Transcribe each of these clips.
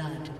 Blood.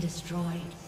Destroyed.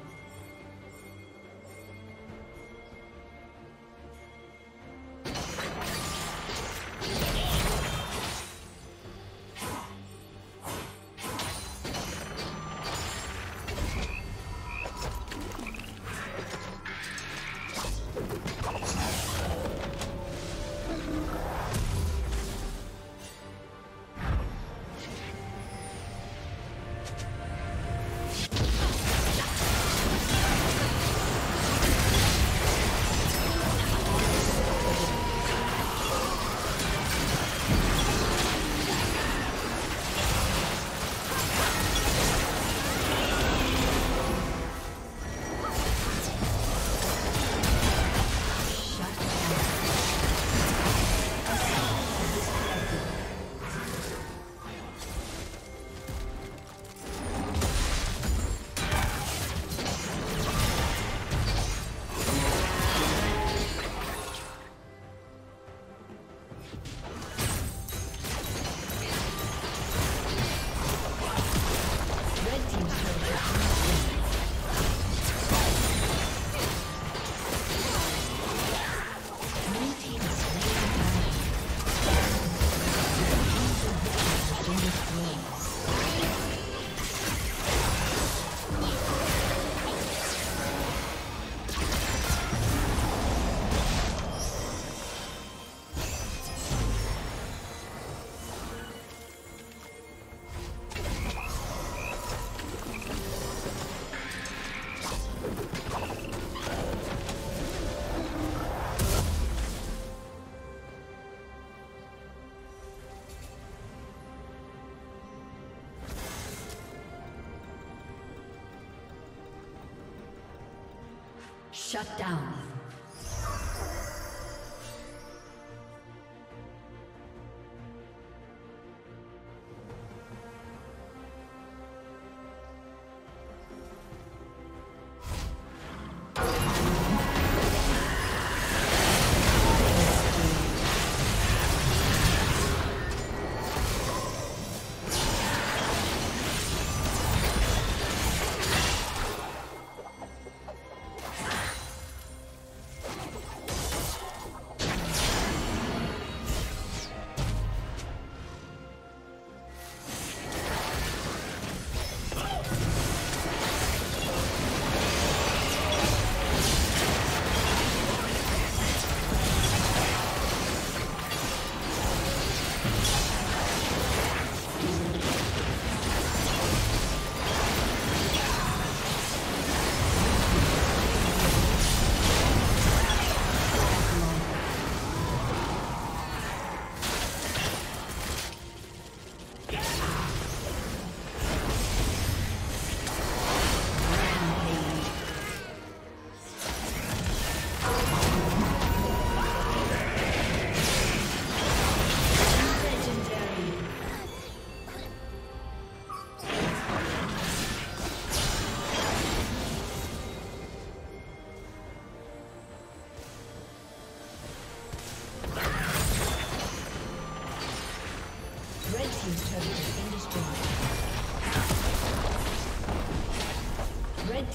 Shut down.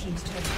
Team's turret